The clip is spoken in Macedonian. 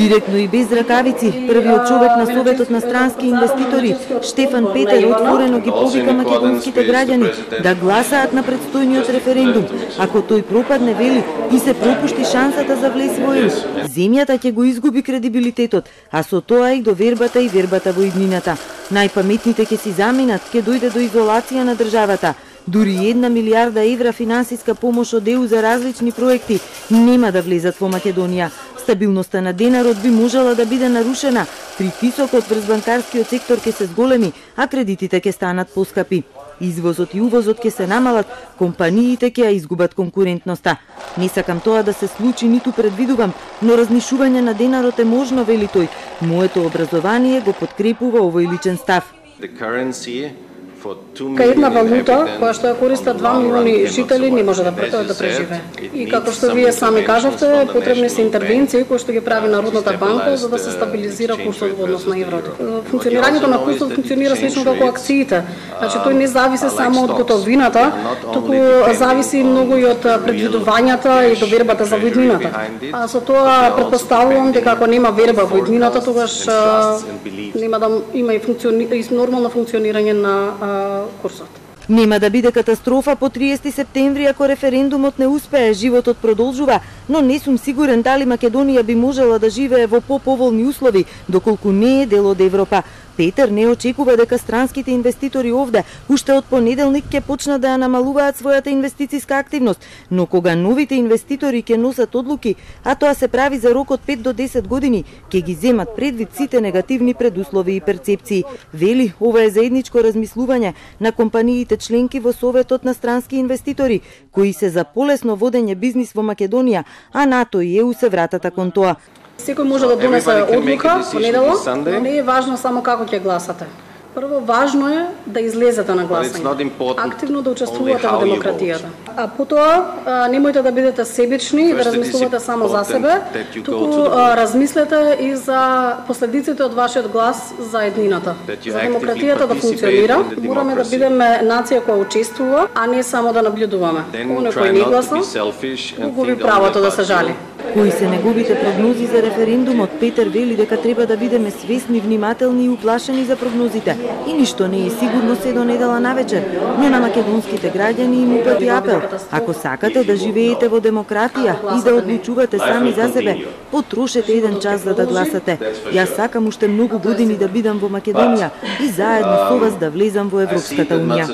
Директно и без ракавици, првиот човек на Советот на странски инвеститори, Штефан Петер, отворено ги повика македонските граѓани да гласаат на предстојниот референдум. Ако тој пропадне, вели, и се пропушти шансата за влез во ЕУ, земјата ќе го изгуби кредибилитетот, а со тоа и довербата и вербата во иднината. Најпаметните ќе си заминат, ќе дојде до изолација на државата. Дури една милиарда евра финансиска помош од ЕУ за различни проекти нема да влезат во Македонија. Стабилноста на денарот би можела да биде нарушена, притисокот врз банкарскиот сектор ќе се зголеми, а кредитите ќе станат поскапи. Извозот и увозот ќе се намалат, компаниите ќе ја изгубат конкурентноста. Не сакам тоа да се случи, ниту предвидувам, но разнишување на денарот е можно, вели тој. Моето образование го подкрепува овој личен став. Кај една валута која што ја користат 2 милиони жители не може да да преживе. И како што вие сами кажавте, потребни се интервенции кои што ги прави Народната банка за да се стабилизира курсот во однос на еврото. Функционирањето на курсот функционира слично како акциите. Значи тој не зависи само од готовината, туку зависи многу и од предвидувањата и довербата за виднината. А со тоа претпоставувам дека ако нема верба во иднината, тогаш нема да има и, функциони... и нормално функционирање на курсот. Нема да биде катастрофа по 30 септември ако референдумот не успее, животот продолжува, но не сум сигурен дали Македонија би можела да живее во поповолни услови, доколку не е дел од Европа. Петер не очекува дека странските инвеститори овде уште од понеделник ќе почнат да ја намалуваат својата инвестициска активност, но кога новите инвеститори ќе носат одлуки, а тоа се прави за рок од 5 до 10 години, ќе ги земат предвид сите негативни предуслови и перцепции. Вели, ова е заедничко размислување на компаниите членки во Советот на странски инвеститори, кои се за полесно водење бизнис во Македонија, а НАТО и ЕУ се вратата кон тоа. Секој може да донесе одлука понедело, но не е важно само како ќе гласате. Прво, важно е да излезете на гласање, активно да учествувате во демократијата. А потоа, немојте да бидете себични и да размислувате само за себе, туку размислете и за последиците од вашиот глас за еднината. За демократијата да функционира, мораме да бидеме нација која учествува, а не само да наблюдуваме. Оној кој не гласа, губи правото да се жали. Кои се неговите прогнози за референдумот, Петер вели дека треба да бидеме свесни, внимателни и уплашени за прогнозите. И ништо не е сигурно се до недела навечер, но на македонските граѓани им упати апел. Ако сакате да живеете во демократија и да одлучувате сами за себе, потрошете еден час за да гласате. Јас сакам уште многу години да бидам во Македонија и заедно со вас да влезам во Европската унија.